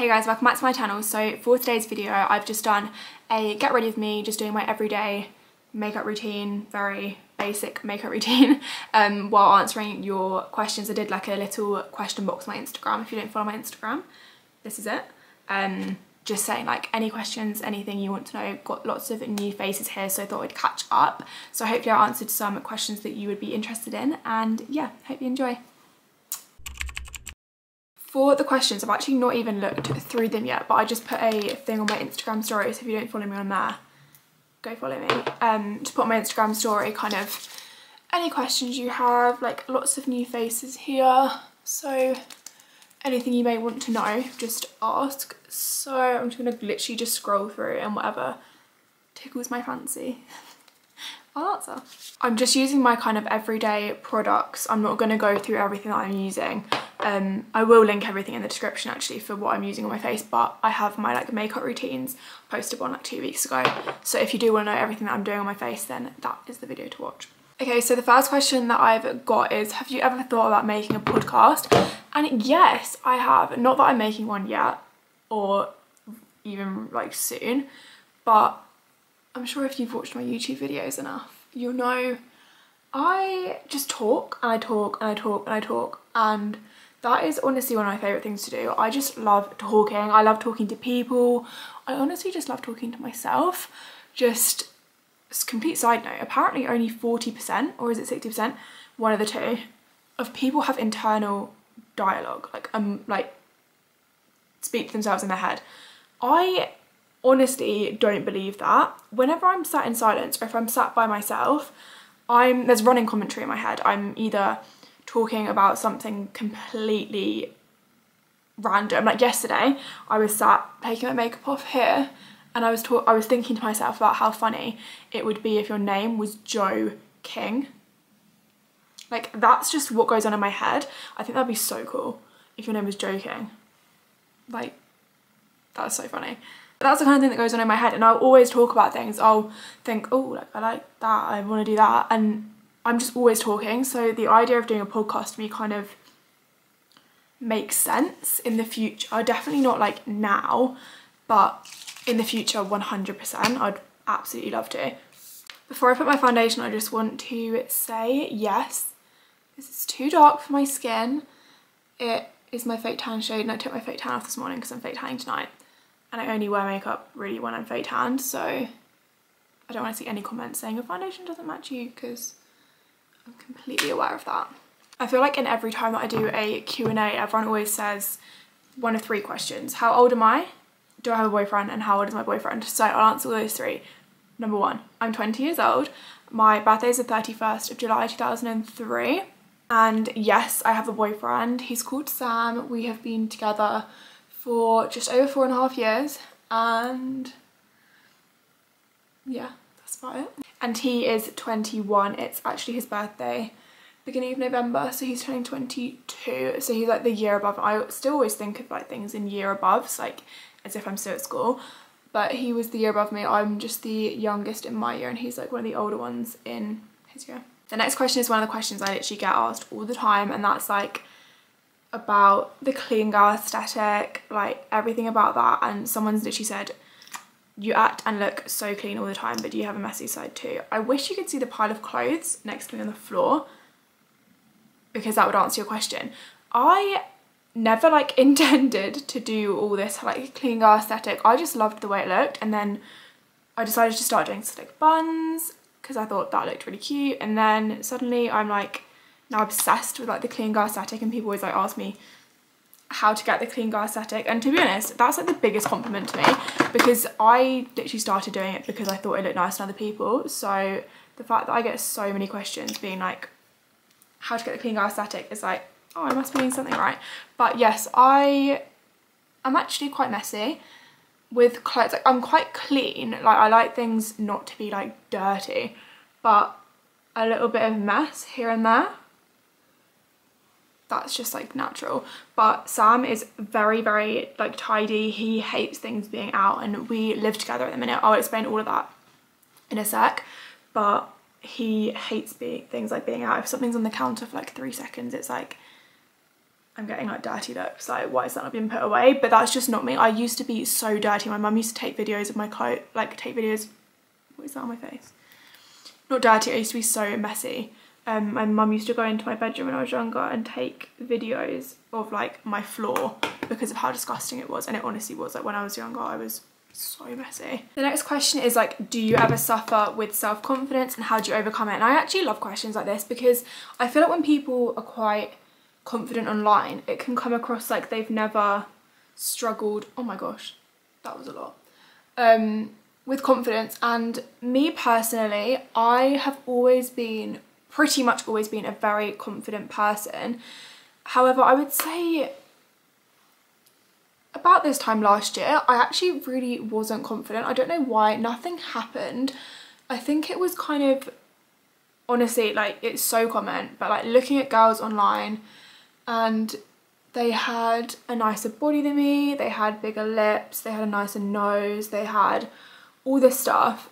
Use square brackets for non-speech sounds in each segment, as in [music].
Hey guys, welcome back to my channel. So for today's video, I've just done a get ready with me, just doing my everyday makeup routine, very basic [laughs] makeup routine, um, while answering your questions. I did like a little question box on my Instagram. If you don't follow my Instagram, this is it. Um, just saying like any questions, anything you want to know. Got lots of new faces here, so I thought I'd catch up. So hopefully I answered some questions that you would be interested in and yeah, hope you enjoy. For the questions, I've actually not even looked through them yet, but I just put a thing on my Instagram story, so if you don't follow me on there, go follow me. Um, just put on my Instagram story kind of any questions you have, like lots of new faces here, so anything you may want to know, just ask. So I'm just gonna literally just scroll through and whatever tickles my fancy. [laughs] I'll answer. I'm just using my kind of everyday products. I'm not going to go through everything that I'm using. Um, I will link everything in the description actually for what I'm using on my face, but I have my like makeup routines posted one like two weeks ago. So if you do want to know everything that I'm doing on my face, then that is the video to watch. Okay, so the first question that I've got is, have you ever thought about making a podcast? And yes, I have. Not that I'm making one yet, or even like soon, but I'm sure if you've watched my YouTube videos enough, you'll know I just talk and I talk and I talk and I talk and that is honestly one of my favourite things to do. I just love talking. I love talking to people. I honestly just love talking to myself. Just complete side note, apparently only 40% or is it 60%, one of the two, of people have internal dialogue, like um like speak to themselves in their head. I honestly don't believe that. Whenever I'm sat in silence or if I'm sat by myself, I'm there's running commentary in my head. I'm either talking about something completely random. Like yesterday, I was sat taking my makeup off here and I was talk I was thinking to myself about how funny it would be if your name was Joe King. Like that's just what goes on in my head. I think that'd be so cool if your name was Joe King. Like that's so funny that's the kind of thing that goes on in my head and I'll always talk about things. I'll think, oh, like, I like that, I want to do that. And I'm just always talking. So the idea of doing a podcast to me kind of makes sense in the future. Definitely not like now, but in the future, 100%, I'd absolutely love to. Before I put my foundation, I just want to say yes, this is too dark for my skin. It is my fake tan shade and I took my fake tan off this morning because I'm fake tanning tonight and I only wear makeup really when I'm fake tanned so I don't want to see any comments saying your foundation doesn't match you because I'm completely aware of that. I feel like in every time that I do a Q&A everyone always says one of three questions. How old am I? Do I have a boyfriend? And how old is my boyfriend? So I'll answer those three. Number one, I'm 20 years old. My birthday is the 31st of July 2003. And yes, I have a boyfriend. He's called Sam. We have been together for just over four and a half years and yeah that's about it and he is 21 it's actually his birthday beginning of November so he's turning 22 so he's like the year above I still always think of like things in year above like as if I'm still at school but he was the year above me I'm just the youngest in my year and he's like one of the older ones in his year the next question is one of the questions I literally get asked all the time and that's like about the clean girl aesthetic, like everything about that. And someone's literally said, you act and look so clean all the time, but do you have a messy side too? I wish you could see the pile of clothes next to me on the floor because that would answer your question. I never like [laughs] intended to do all this like clean girl aesthetic. I just loved the way it looked and then I decided to start doing slick buns because I thought that looked really cute and then suddenly I'm like now obsessed with like the clean girl aesthetic and people always like ask me how to get the clean girl aesthetic and to be honest that's like the biggest compliment to me because I literally started doing it because I thought it looked nice on other people so the fact that I get so many questions being like how to get the clean girl aesthetic is like oh I must be doing something right? But yes I I'm actually quite messy with clothes like I'm quite clean like I like things not to be like dirty but a little bit of mess here and there that's just like natural but Sam is very very like tidy he hates things being out and we live together at the minute I'll explain all of that in a sec but he hates being things like being out if something's on the counter for like three seconds it's like I'm getting like dirty looks, like why is that not being put away? But that's just not me. I used to be so dirty. My mum used to take videos of my clothes, like take videos, what is that on my face? Not dirty, I used to be so messy. Um, my mum used to go into my bedroom when I was younger and take videos of like my floor because of how disgusting it was. And it honestly was like when I was younger, I was so messy. The next question is like, do you ever suffer with self-confidence and how do you overcome it? And I actually love questions like this because I feel like when people are quite confident online, it can come across like they've never struggled. Oh my gosh, that was a lot. Um, with confidence and me personally, I have always been, pretty much always been a very confident person. However, I would say about this time last year, I actually really wasn't confident. I don't know why, nothing happened. I think it was kind of, honestly, like it's so common, but like looking at girls online and they had a nicer body than me, they had bigger lips, they had a nicer nose, they had all this stuff.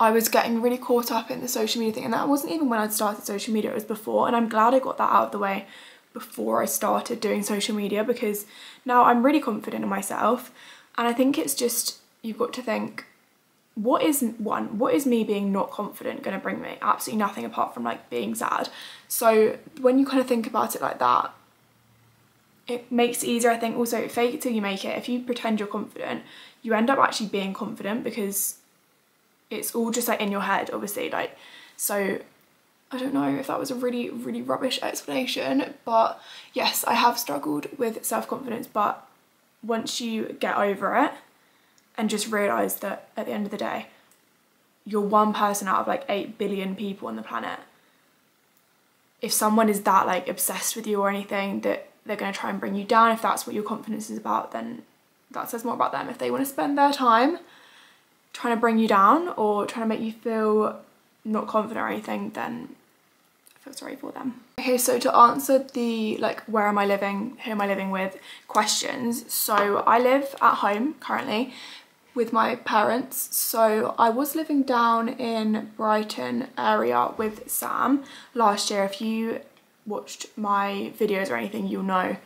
I was getting really caught up in the social media thing and that wasn't even when I'd started social media, it was before and I'm glad I got that out of the way before I started doing social media because now I'm really confident in myself and I think it's just you've got to think what is one what is me being not confident going to bring me? Absolutely nothing apart from like being sad. So when you kind of think about it like that it makes it easier I think. Also fake it till you make it. If you pretend you're confident you end up actually being confident because it's all just like in your head obviously like so I don't know if that was a really, really rubbish explanation, but yes, I have struggled with self-confidence, but once you get over it and just realise that at the end of the day, you're one person out of like 8 billion people on the planet. If someone is that like obsessed with you or anything that they're going to try and bring you down, if that's what your confidence is about, then that says more about them. If they want to spend their time trying to bring you down or trying to make you feel not confident or anything, then I feel sorry for them. Okay, so to answer the like where am I living, who am I living with questions. So I live at home currently with my parents. So I was living down in Brighton area with Sam last year. If you watched my videos or anything, you'll know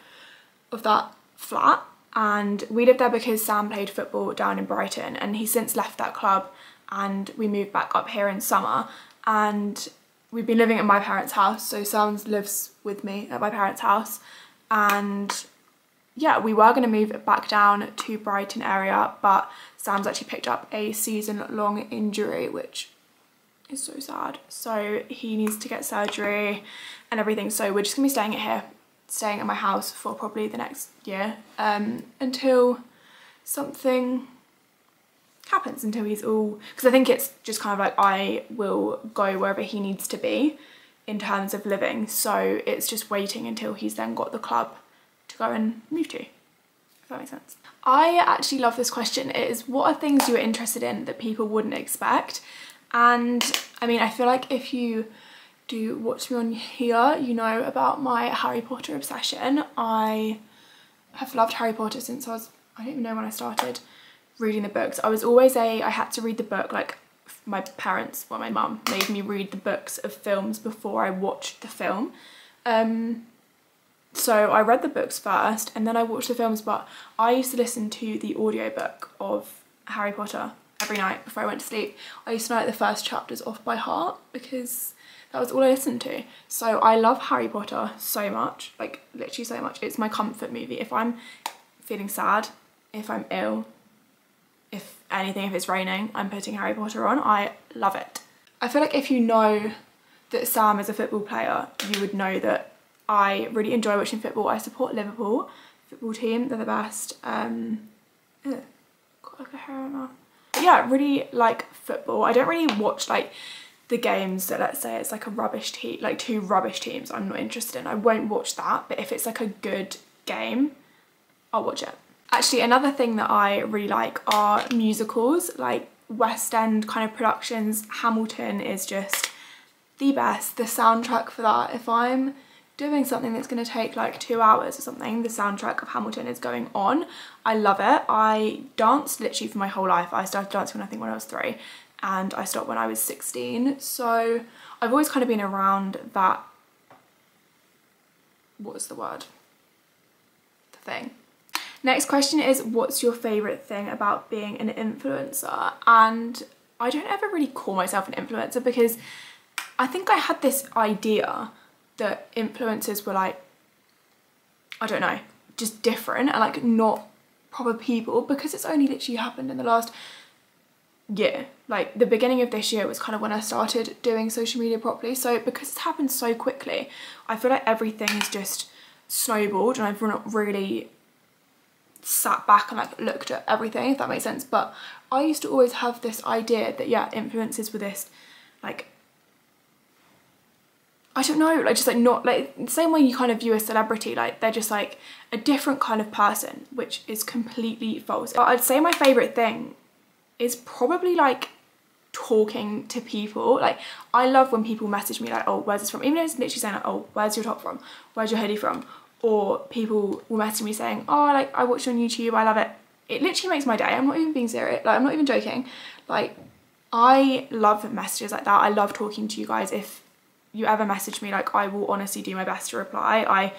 of that flat. And we lived there because Sam played football down in Brighton and he's since left that club and we moved back up here in summer and we've been living at my parents' house, so Sam lives with me at my parents' house, and yeah, we were going to move back down to Brighton area, but Sam's actually picked up a season-long injury, which is so sad. So he needs to get surgery and everything, so we're just going to be staying at here, staying at my house for probably the next year, um, until something happens until he's all because I think it's just kind of like I will go wherever he needs to be in terms of living. So it's just waiting until he's then got the club to go and move to if that makes sense. I actually love this question. It is what are things you're interested in that people wouldn't expect? And I mean I feel like if you do watch me on here you know about my Harry Potter obsession I have loved Harry Potter since I was I don't even know when I started reading the books. I was always a, I had to read the book, like my parents, well my mum made me read the books of films before I watched the film. Um, so I read the books first and then I watched the films but I used to listen to the audiobook of Harry Potter every night before I went to sleep. I used to know like, the first chapters off by heart because that was all I listened to. So I love Harry Potter so much, like literally so much. It's my comfort movie. If I'm feeling sad, if I'm ill, if anything, if it's raining, I'm putting Harry Potter on. I love it. I feel like if you know that Sam is a football player, you would know that I really enjoy watching football. I support Liverpool football team. They're the best. Um, ugh, got like a hair on my Yeah, really like football. I don't really watch like the games that let's say it's like a rubbish team, like two rubbish teams I'm not interested in. I won't watch that, but if it's like a good game, I'll watch it. Actually, another thing that I really like are musicals, like West End kind of productions. Hamilton is just the best. The soundtrack for that, if I'm doing something that's going to take like two hours or something, the soundtrack of Hamilton is going on. I love it. I danced literally for my whole life. I started dancing when I think when I was three and I stopped when I was 16. So I've always kind of been around that, what was the word? The thing. Next question is what's your favourite thing about being an influencer? And I don't ever really call myself an influencer because I think I had this idea that influences were like, I don't know, just different and like not proper people because it's only literally happened in the last year. Like the beginning of this year was kind of when I started doing social media properly. So because it's happened so quickly, I feel like everything is just snowballed and I've not really sat back and like looked at everything if that makes sense but I used to always have this idea that yeah influences were this like I don't know like just like not like the same way you kind of view a celebrity like they're just like a different kind of person which is completely false but I'd say my favorite thing is probably like talking to people like I love when people message me like oh where's this from even if it's literally saying like oh where's your top from where's your hoodie from or people will message me saying, oh, like I watched on YouTube, I love it. It literally makes my day. I'm not even being serious. Like I'm not even joking. Like I love messages like that. I love talking to you guys. If you ever message me, like I will honestly do my best to reply. I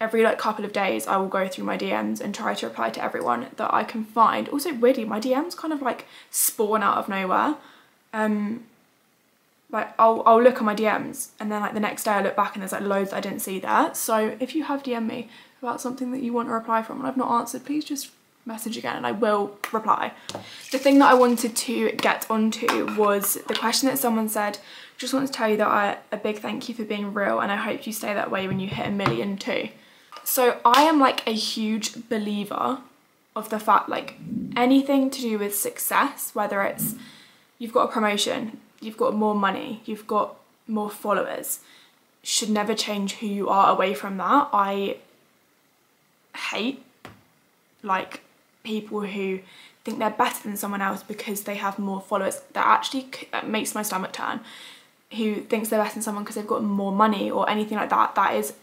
every like couple of days I will go through my DMs and try to reply to everyone that I can find. Also weirdly, my DMs kind of like spawn out of nowhere. Um like I'll, I'll look at my DMs and then like the next day I look back and there's like loads I didn't see there. So if you have DM me about something that you want a reply from and I've not answered, please just message again and I will reply. The thing that I wanted to get onto was the question that someone said, just want to tell you that I, a big thank you for being real and I hope you stay that way when you hit a million too. So I am like a huge believer of the fact like anything to do with success, whether it's you've got a promotion, you've got more money, you've got more followers, should never change who you are away from that. I hate like people who think they're better than someone else because they have more followers. That actually that makes my stomach turn. Who thinks they're better than someone because they've got more money or anything like that. That is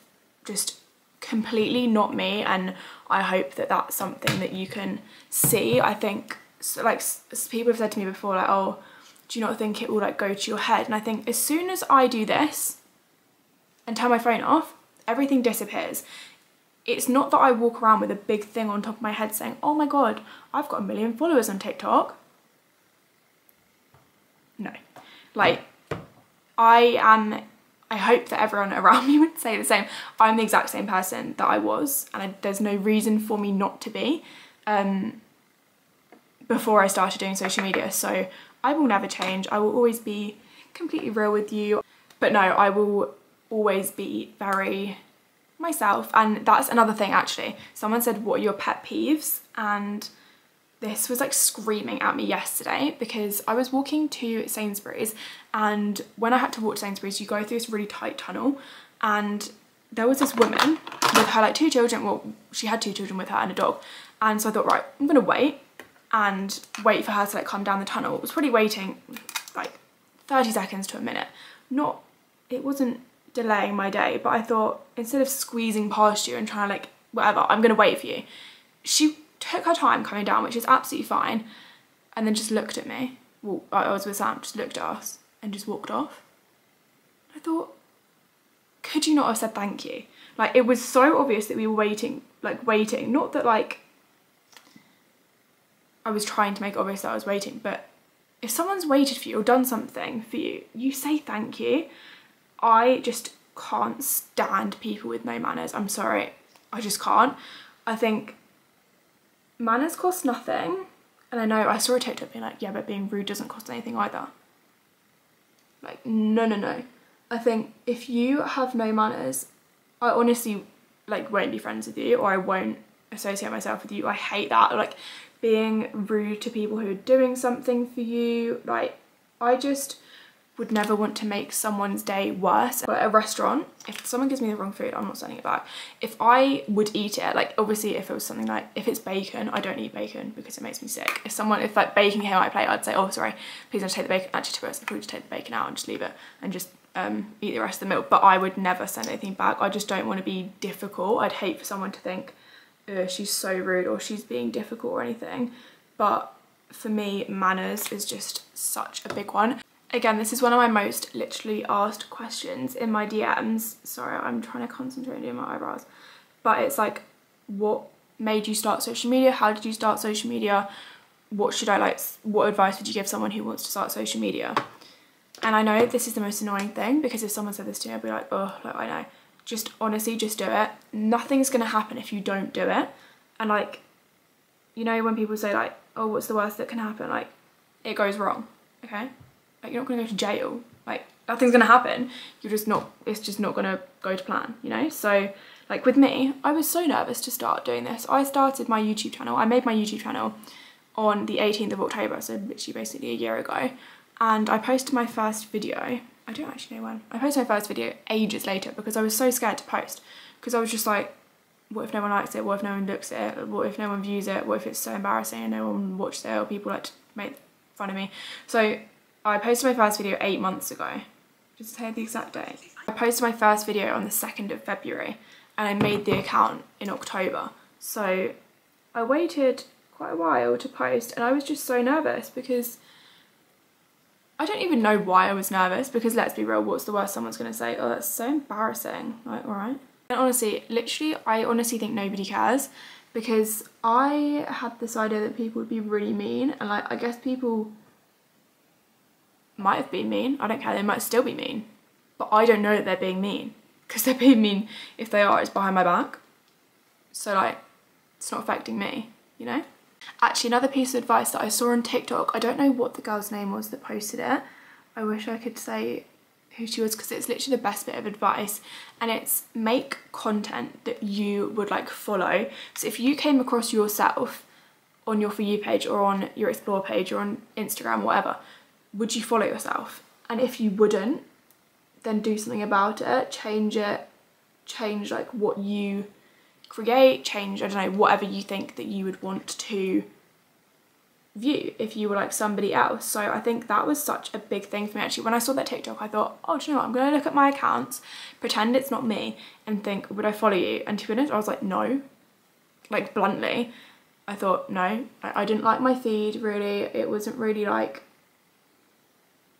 just completely not me and I hope that that's something that you can see. I think like people have said to me before like oh do you not think it will like go to your head? And I think as soon as I do this and turn my phone off, everything disappears. It's not that I walk around with a big thing on top of my head saying, oh my God, I've got a million followers on TikTok. No, like I am, I hope that everyone [laughs] around me would say the same. I'm the exact same person that I was and I, there's no reason for me not to be um, before I started doing social media. So I will never change. I will always be completely real with you. But no, I will always be very myself. And that's another thing actually. Someone said, what are your pet peeves? And this was like screaming at me yesterday because I was walking to Sainsbury's and when I had to walk to Sainsbury's, you go through this really tight tunnel and there was this woman with her like two children, well, she had two children with her and a dog. And so I thought, right, I'm gonna wait and wait for her to like come down the tunnel. It was probably waiting like 30 seconds to a minute. Not, it wasn't delaying my day, but I thought instead of squeezing past you and trying to like, whatever, I'm gonna wait for you. She took her time coming down, which is absolutely fine, and then just looked at me. Well, I was with Sam, just looked at us and just walked off. I thought, could you not have said thank you? Like it was so obvious that we were waiting, like waiting, not that like I was trying to make obvious that I was waiting, but if someone's waited for you or done something for you, you say thank you. I just can't stand people with no manners. I'm sorry, I just can't. I think manners cost nothing. And I know I saw a TikTok being like, yeah, but being rude doesn't cost anything either. Like, no, no, no. I think if you have no manners, I honestly like won't be friends with you or I won't associate myself with you. I hate that. Like being rude to people who are doing something for you. Like, I just would never want to make someone's day worse. But at a restaurant, if someone gives me the wrong food, I'm not sending it back. If I would eat it, like obviously if it was something like, if it's bacon, I don't eat bacon because it makes me sick. If someone, if like bacon came out my plate, I'd say, oh, sorry, please don't take the bacon. Actually, to be honest, I'd probably just take the bacon out and just leave it and just um, eat the rest of the meal. But I would never send anything back. I just don't want to be difficult. I'd hate for someone to think, she's so rude or she's being difficult or anything. But for me, manners is just such a big one. Again, this is one of my most literally asked questions in my DMs. Sorry, I'm trying to concentrate on doing my eyebrows. But it's like, what made you start social media? How did you start social media? What should I like, what advice would you give someone who wants to start social media? And I know this is the most annoying thing because if someone said this to me, I'd be like, oh, like I know. Just honestly, just do it. Nothing's gonna happen if you don't do it. And like, you know, when people say like, oh, what's the worst that can happen? Like, it goes wrong, okay? Like, you're not gonna go to jail. Like, nothing's gonna happen. You're just not, it's just not gonna go to plan, you know? So, like with me, I was so nervous to start doing this. I started my YouTube channel, I made my YouTube channel on the 18th of October, so literally basically a year ago. And I posted my first video. I don't actually know when. I posted my first video ages later because I was so scared to post. Because I was just like what if no one likes it? What if no one looks at it? What if no one views it? What if it's so embarrassing and no one watches it or people like to make fun of me? So I posted my first video eight months ago just tell you the exact date I posted my first video on the 2nd of February and I made the account in October so I waited quite a while to post and I was just so nervous because I don't even know why I was nervous because let's be real, what's the worst someone's going to say? Oh, that's so embarrassing. Like, all right. And honestly, literally, I honestly think nobody cares because I had this idea that people would be really mean and like, I guess people might have been mean. I don't care. They might still be mean, but I don't know that they're being mean because [laughs] they're being mean if they are, it's behind my back. So like, it's not affecting me, you know? Actually, another piece of advice that I saw on TikTok, I don't know what the girl's name was that posted it. I wish I could say who she was because it's literally the best bit of advice and it's make content that you would like follow. So if you came across yourself on your For You page or on your Explore page or on Instagram, whatever, would you follow yourself? And if you wouldn't, then do something about it, change it, change like what you create, change, I don't know, whatever you think that you would want to view if you were like somebody else. So I think that was such a big thing for me actually. When I saw that TikTok, I thought, oh, do you know what? I'm going to look at my accounts, pretend it's not me and think, would I follow you? And to be honest, I was like, no, like bluntly. I thought, no, I, I didn't like my feed really. It wasn't really like,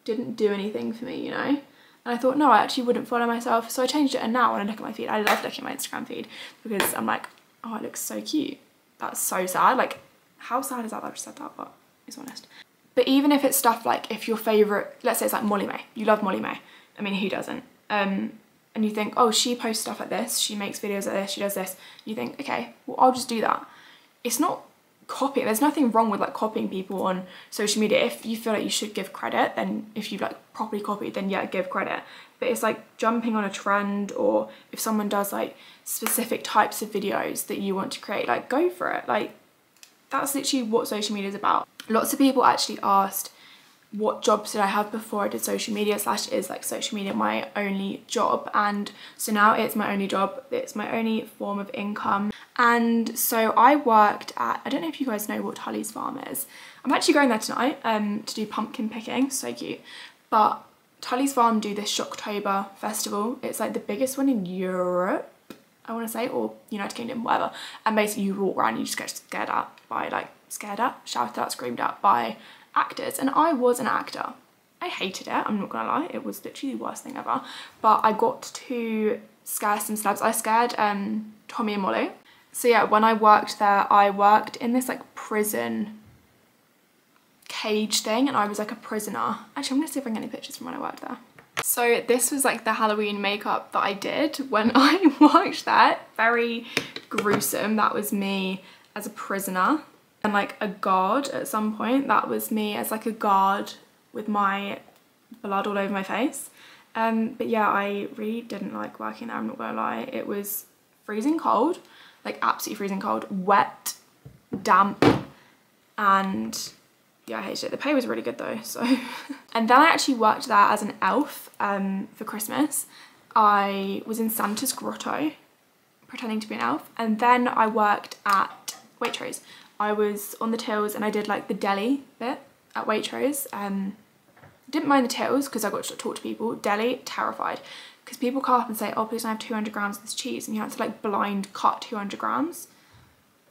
didn't do anything for me, you know? And I thought, no, I actually wouldn't follow myself. So I changed it and now when I look at my feed, I love looking at my Instagram feed because I'm like, oh, it looks so cute. That's so sad. Like, how sad is that I just said that, but it's honest. But even if it's stuff like, if your favourite, let's say it's like Molly-Mae, you love Molly-Mae. I mean, who doesn't? Um, and you think, oh, she posts stuff like this, she makes videos like this, she does this. You think, okay, well, I'll just do that. It's not copying. There's nothing wrong with like copying people on social media. If you feel like you should give credit, then if you've like properly copied, then yeah, give credit. But it's like jumping on a trend or if someone does like specific types of videos that you want to create, like go for it. Like that's literally what social media is about. Lots of people actually asked what jobs did I have before I did social media slash is like social media my only job. And so now it's my only job. It's my only form of income. And so I worked at I don't know if you guys know what Tulleys farm is. I'm actually going there tonight um to do pumpkin picking. So cute. But Tulleys farm do this Shocktober festival. It's like the biggest one in Europe I want to say or United Kingdom whatever. And basically you walk around you just get scared at by like scared at shouted at screamed at by actors and I was an actor. I hated it, I'm not gonna lie, it was literally the worst thing ever. But I got to scare some celebs. I scared um, Tommy and Molly. So yeah, when I worked there, I worked in this like prison cage thing and I was like a prisoner. Actually, I'm gonna see if I can get any pictures from when I worked there. So this was like the Halloween makeup that I did when [laughs] I worked there. Very gruesome. That was me as a prisoner and like a guard at some point. That was me as like a guard with my blood all over my face. Um, but yeah, I really didn't like working there, I'm not gonna lie. It was freezing cold, like absolutely freezing cold, wet, damp, and yeah, I hated it. The pay was really good though, so. [laughs] and then I actually worked there as an elf um, for Christmas. I was in Santa's grotto, pretending to be an elf, and then I worked at Waitrose I was on the tills and I did like the deli bit at Waitrose. Um, didn't mind the tills because I got to talk to people. Deli, terrified. Because people come up and say, oh, please I have 200 grams of this cheese. And you have to like blind cut 200 grams.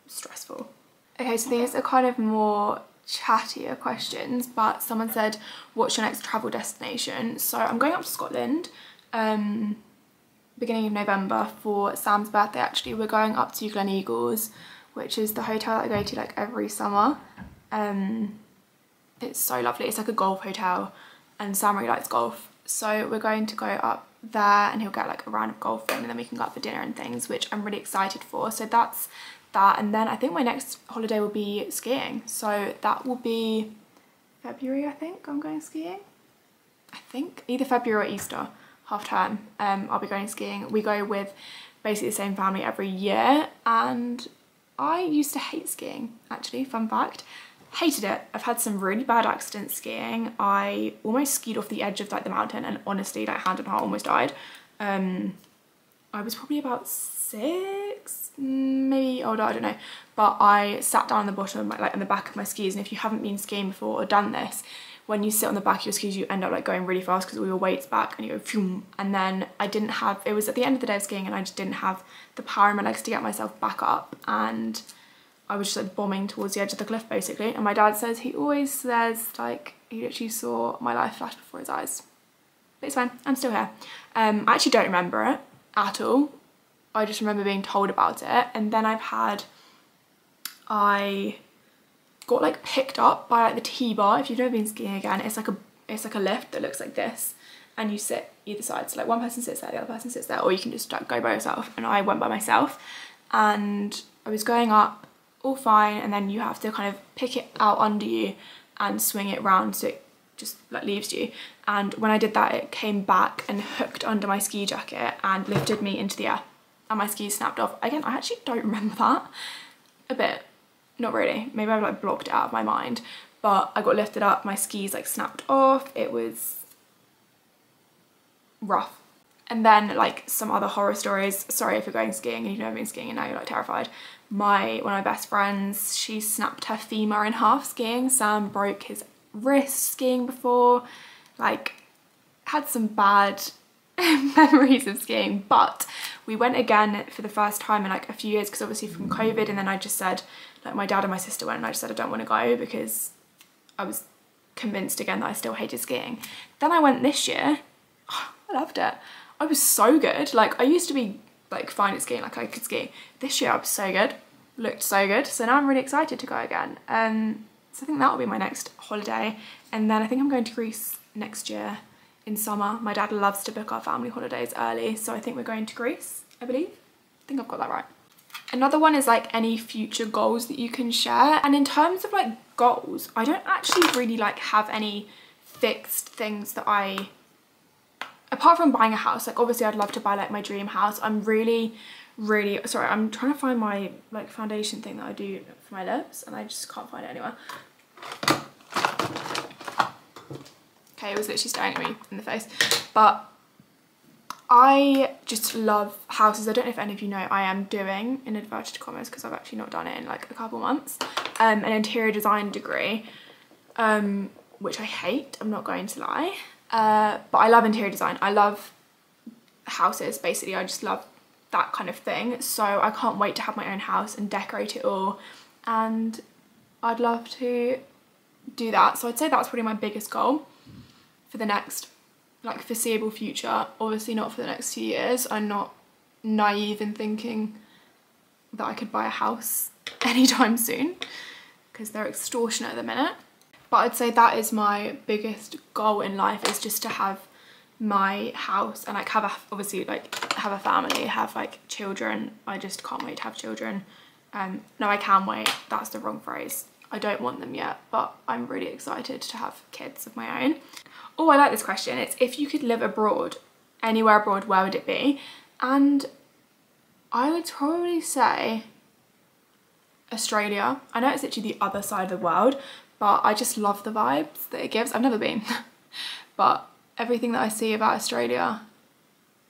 Stressful. Okay, so these are kind of more chattier questions, but someone said, what's your next travel destination? So I'm going up to Scotland, um, beginning of November for Sam's birthday actually. We're going up to Gleneagles which is the hotel that I go to like every summer. Um, it's so lovely. It's like a golf hotel and Sam really likes golf. So we're going to go up there and he'll get like a round of golf in and then we can go up for dinner and things, which I'm really excited for. So that's that. And then I think my next holiday will be skiing. So that will be February, I think I'm going skiing. I think either February or Easter, half term, um, I'll be going skiing. We go with basically the same family every year and I used to hate skiing actually, fun fact. Hated it. I've had some really bad accidents skiing. I almost skied off the edge of like the mountain and honestly like hand and heart almost died. Um, I was probably about six, maybe older, I don't know. But I sat down on the bottom, like on the back of my skis and if you haven't been skiing before or done this, when you sit on the back of your skis you end up like going really fast because all your weight's back and you go phew, and then I didn't have it was at the end of the day of skiing and I just didn't have the power in my legs to get myself back up. And I was just like bombing towards the edge of the cliff basically. And my dad says he always says like he literally saw my life flash before his eyes. But it's fine. I'm still here. Um, I actually don't remember it at all. I just remember being told about it. And then I've had I got like picked up by like the T-bar. If you've never been skiing again, it's like a it's like a lift that looks like this and you sit either side. So like one person sits there, the other person sits there, or you can just like go by yourself. And I went by myself and I was going up all fine and then you have to kind of pick it out under you and swing it round so it just like leaves you. And when I did that, it came back and hooked under my ski jacket and lifted me into the air and my skis snapped off. Again, I actually don't [laughs] remember that a bit not really. Maybe I've like blocked it out of my mind. But I got lifted up. My skis like snapped off. It was rough. And then like some other horror stories. Sorry if you're going skiing and you've never been skiing and now you're like terrified. My one of my best friends she snapped her femur in half skiing. Sam broke his wrist skiing before. Like had some bad [laughs] memories of skiing but we went again for the first time in like a few years because obviously from COVID and then I just said like my dad and my sister went and I just said I don't want to go because I was convinced again that I still hated skiing. Then I went this year, oh, [sighs] I loved it. I was so good. Like I used to be like fine at skiing, like I could ski. This year I was so good, looked so good. So now I'm really excited to go again. Um, so I think that will be my next holiday. And then I think I'm going to Greece next year in summer. My dad loves to book our family holidays early. So I think we're going to Greece, I believe. I think I've got that right. Another one is like any future goals that you can share. And in terms of like goals, I don't actually really like have any fixed things that I, apart from buying a house, like obviously I'd love to buy like my dream house. I'm really, really, sorry, I'm trying to find my like foundation thing that I do for my lips and I just can't find it anywhere. Okay, it was literally staring at me in the face. But I just love houses. I don't know if any of you know, I am doing, in inverted commas, because I've actually not done it in like a couple months, um, an interior design degree, um, which I hate, I'm not going to lie. Uh, but I love interior design. I love houses, basically. I just love that kind of thing. So I can't wait to have my own house and decorate it all. And I'd love to do that. So I'd say that's probably my biggest goal for the next like foreseeable future, obviously not for the next few years. I'm not naive in thinking that I could buy a house [laughs] anytime soon because they're extortionate at the minute. But I'd say that is my biggest goal in life is just to have my house and like have a obviously like have a family have like children. I just can't wait to have children. Um no i can wait. That's the wrong phrase. I don't want them yet but i'm really excited to have kids of my own Oh, I like this question. It's if you could live abroad, anywhere abroad, where would it be? And I would probably say Australia. I know it's literally the other side of the world, but I just love the vibes that it gives. I've never been, [laughs] but everything that I see about Australia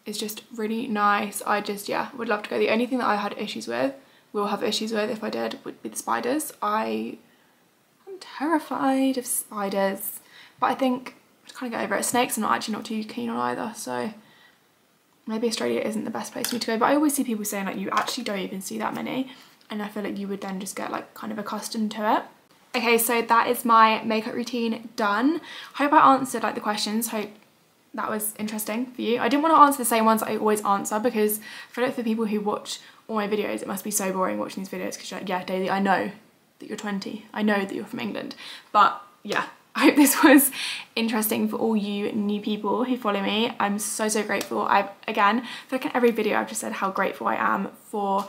is just really nice. I just, yeah, would love to go. The only thing that I had issues with, will have issues with if I did, would be the spiders. I am terrified of spiders, but I think kind of get over it. Snakes I'm not actually not too keen on either, so maybe Australia isn't the best place for me to go. But I always see people saying like you actually don't even see that many, and I feel like you would then just get like kind of accustomed to it. Okay, so that is my makeup routine done. Hope I answered like the questions. Hope that was interesting for you. I didn't want to answer the same ones I always answer because I feel like for people who watch all my videos, it must be so boring watching these videos because you're like, yeah, Daisy, I know that you're 20. I know that you're from England. But yeah, I hope this [laughs] was interesting for all you new people who follow me. I'm so, so grateful. I've, again, for like every video, I've just said how grateful I am for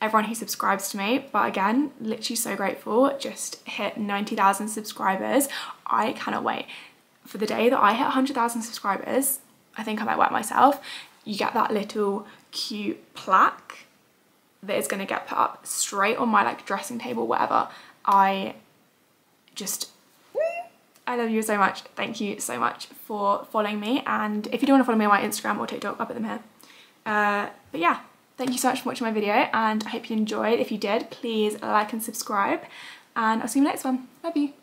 everyone who subscribes to me. But again, literally so grateful. Just hit 90,000 subscribers. I cannot wait. For the day that I hit 100,000 subscribers, I think I might wet myself. You get that little cute plaque that is going to get put up straight on my like dressing table, whatever. I just I love you so much. Thank you so much for following me. And if you do want to follow me on my Instagram or TikTok, I'll put them here. Uh, but yeah, thank you so much for watching my video and I hope you enjoyed. If you did, please like and subscribe and I'll see you in the next one. Love you.